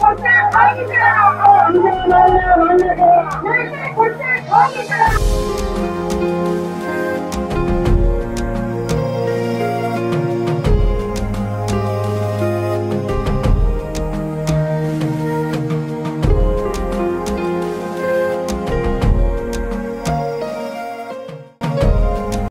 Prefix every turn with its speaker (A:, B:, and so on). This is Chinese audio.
A: ಕೊಟ್ಟೆ